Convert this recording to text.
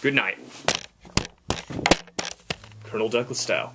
Good night. Colonel Douglas Style.